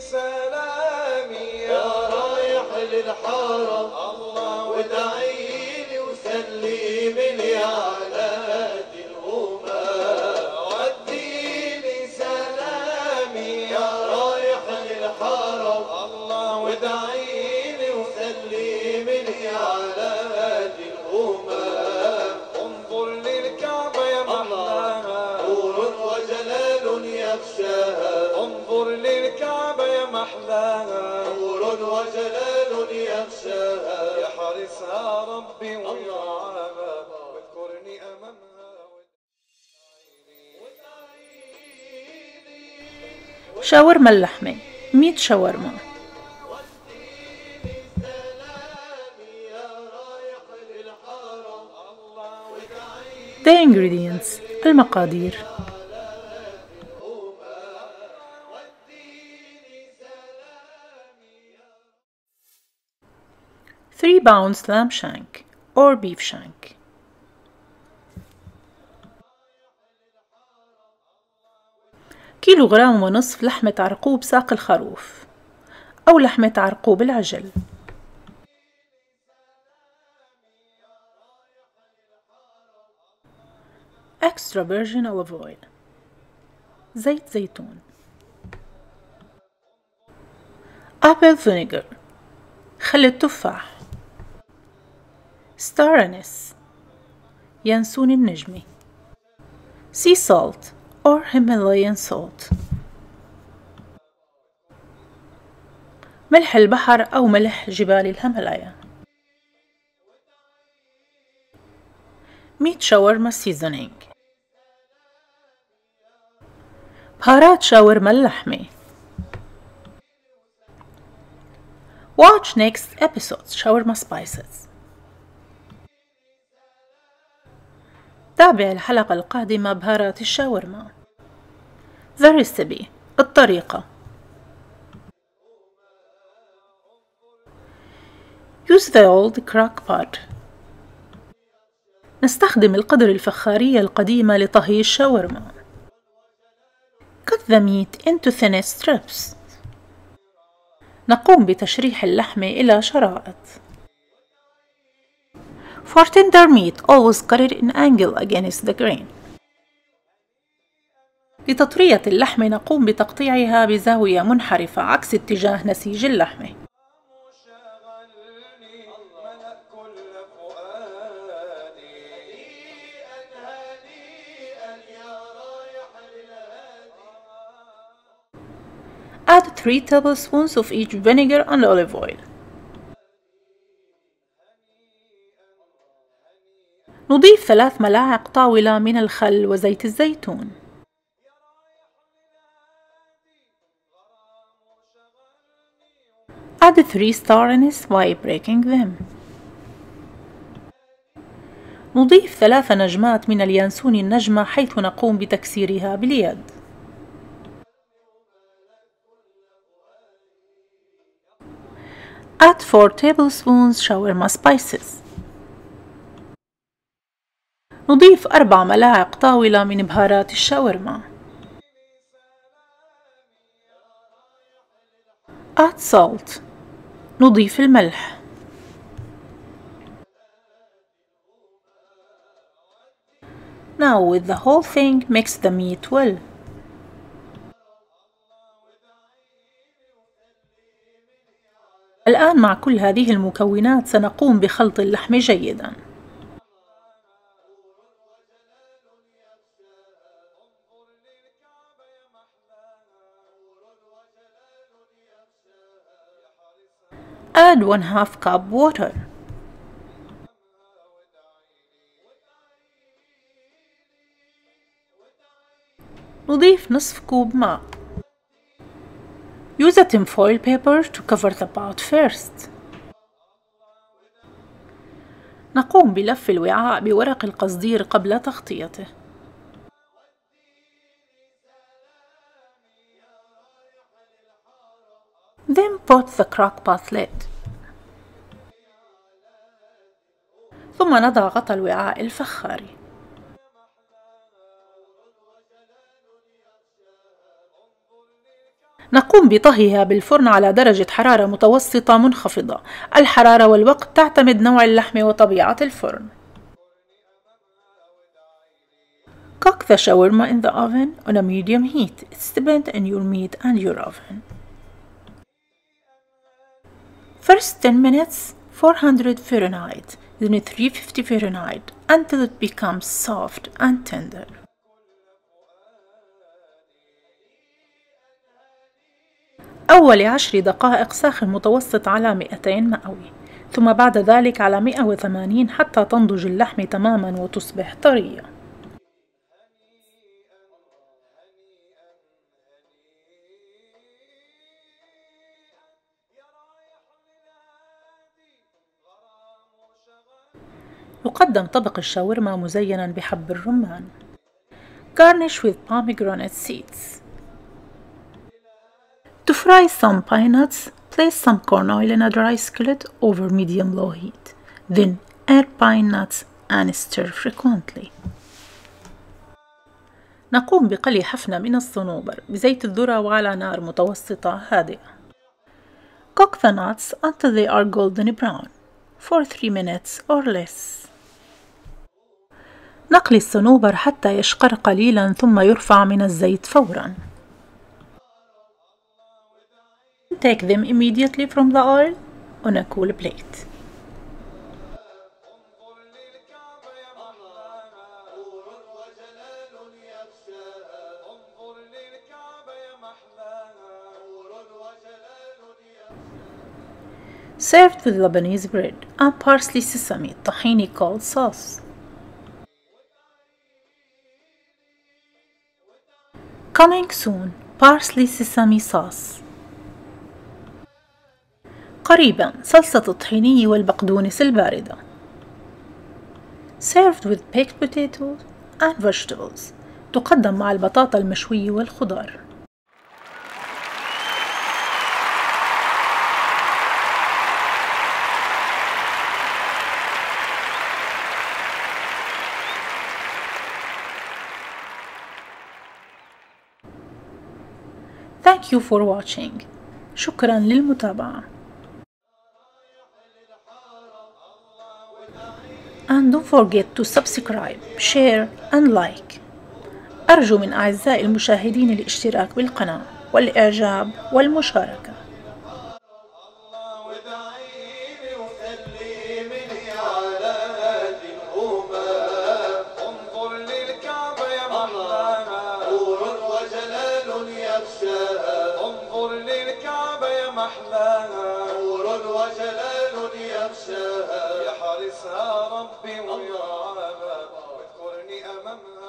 سلامي يا رايح للحرم الله وادعيلي وسلم لي على الأمم وديني سلامي يا رايح للحرم الله وجلال يغشاها يا حارسها ربي ويرعاها واذكرني أمامها شاورما اللحمة 100 شاورما. The ingredients المقادير. Three pounds lamb shank or beef shank. كيلو غرام ونصف لحمة عرقوب ساق الخروف أو لحمة عرقوب العجل. Extra virgin olive oil. زيت زيتون. Apple vinegar. خل التفاح. Star anise ينسون النجمي sea salt or Himalayan salt. ملح البحر أو ملح جبال الهيمالايا. ميت شاورما سيزونينج بهارات شاورما اللحمة Watch next episodes شاورما spices. تابع الحلقة القادمة بهارات الشاورما. The recipe الطريقة. Use the old crock pot. نستخدم القدر الفخارية القديمة لطهي الشاورما. Cut the meat into thin strips. نقوم بتشريح اللحمة إلى شرائط. For tender meat, always cut it in angle against the grain. لتطرية اللحم نقوم بتقطيعها بزاوية منحرفة عكس اتجاه نسيج اللحمة. Add 3 tablespoons of each vinegar and olive oil. ثلاث ملاعق طاولة من الخل وزيت الزيتون. Add 3 star anise by breaking them. نضيف ثلاث نجمات من اليانسون النجمة حيث نقوم بتكسيرها باليد. Add 4 tablespoons shawarma spices. نضيف أربع ملاعق طاولة من بهارات الشاورما. Add salt. نضيف الملح. Now with the whole thing mix the meat well. الآن مع كل هذه المكونات سنقوم بخلط اللحم جيداً. Add one half cup water. نضيف نصف كوب ماء. Use a tinfoil paper to cover the pot first. نقوم بلف الوعاء بورق القصدير قبل تغطيته. Then put the crock pot lid. ثم نضع غطا الوعاء الفخاري. نقوم بطهيها بالفرن على درجة حرارة متوسطة منخفضة الحرارة والوقت تعتمد نوع اللحم وطبيعة الفرن Cook the shawarma in the oven on a medium heat. It's depend on your meat and your oven. First 10 minutes 400 Fahrenheit, then 350 Fahrenheit until it becomes soft and tender. أول عشر دقائق ساخن متوسط على 200 مئوي ثم بعد ذلك على 180 حتى تنضج اللحم تماما وتصبح طرية يقدم طبق الشاورما مزينا بحب الرمان Garnish with pomegranate seeds To fry some pine nuts, place some corn oil in a dry skillet over medium-low heat. Then add pine nuts and stir frequently. نقوم بقلي حفنة من الصنوبر بزيت الذرة وعلى نار متوسطة هادئة. Cook the nuts until they are golden brown for 3 minutes or less. نقلي الصنوبر حتى يشقر قليلا ثم يرفع من الزيت فورا. Take them immediately from the oil on a cool plate. Served with Lebanese bread and parsley sesame tahini called sauce. Coming soon, parsley sesame sauce. قريبا صلصة الطحينية والبقدونس الباردة. Served with baked potatoes and vegetables. تقدم مع البطاطا المشوية والخضار. Thank you for watching. شكرا للمتابعة. And don't forget to subscribe, share and like. أرجو من أعزائي المشاهدين الاشتراك بالقناة والإعجاب والمشاركة. محلاها نور وجلال يخشاها يا حارسها ربي ويرعاها واذكرني أمامها